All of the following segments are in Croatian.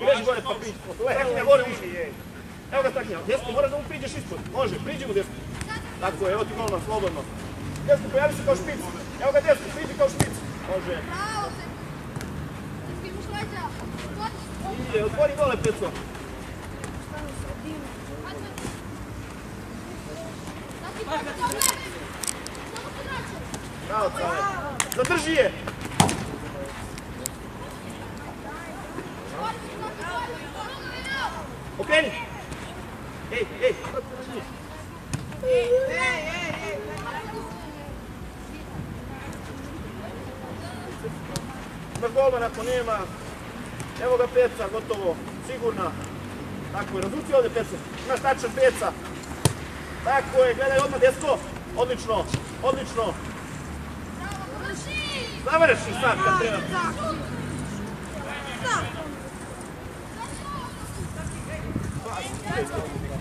Leži gore pa priđi. Staknja gore uši. Evo ga staknja. Desko, moraš da mu priđeš ispod. Može, priđi mu desko. Tako je, evo ti golman, slobodno. Desko, pojavi se kao špic. Evo ga desko, priđi kao špic. Može. Bravo. Ti imaš leđa. Ide, otvori dole, Peco. Bravo, Cane. Zadrži je. Okreni. Imaš golman ako nema. Evo ga peca, gotovo, sigurna. Tako je, razvuci ovdje peca. Imaš tačan peca. Tako je, gledaj odmah desko. Odlično, odlično. Završi sad kad treba.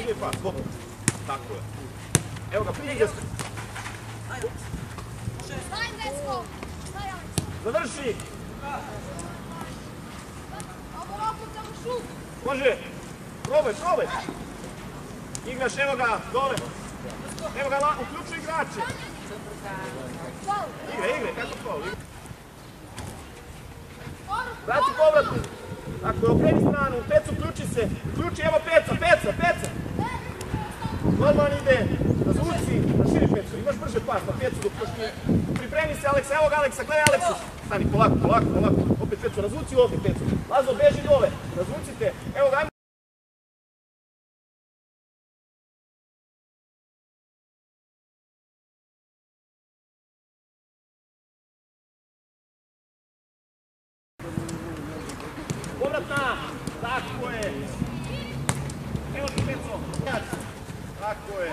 Ide pas, gotovo. Tako je. Evo ga, desko. Daj, Desko. Daj, Alex. Završi. Ovo opet tamo šut. Može. Probaj, probaj. Igraš, evo ga, dole. Evo ga, uključuj igrače. Faul. Igre, igre, kako to? Vrati povratnu. Ako je okreni stranu, Pecu uključi se. Uključi, evo Peca, Peca, Peca. Golman ide, razvuci, raširi Pecu. Imaš brže pas na Pecu dok još nije. Pripremi se Aleksa, evo ga Aleksa, gledaj Aleksu. Stani, polako, polako, polako. Opet Pecu, razvuci ovdje Pecu. Lazo, beži dole, razvucite. Evo ga, ajmo. Povratna! Tako je! Evo ti Peco! Tako je!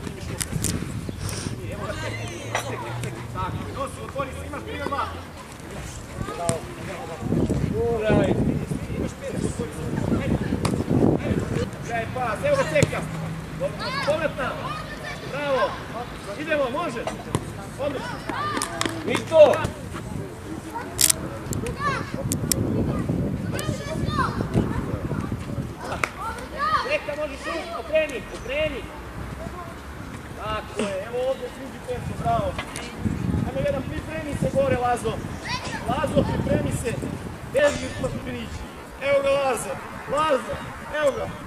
Evo. Bravo. Idemo, može. Evo bravo. Ajmo se gore, Lazo. Lazo, pripremi se. Beži pa prići. Evo ga Lazo, Lazo, evo ga.